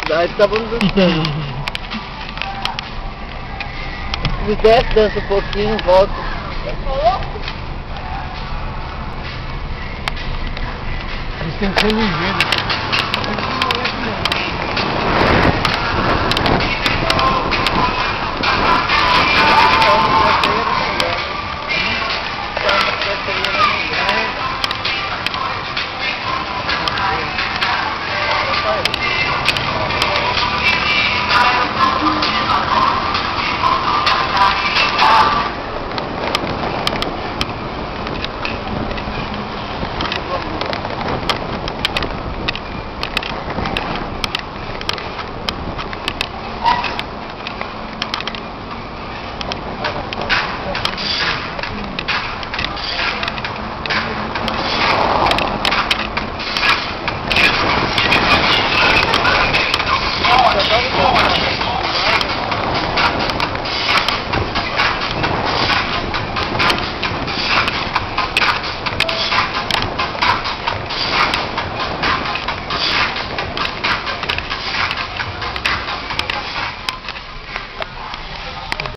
cidade, estávamos dançando. Me desce, dança um pouquinho, volta. Eles têm que ser ligeiros.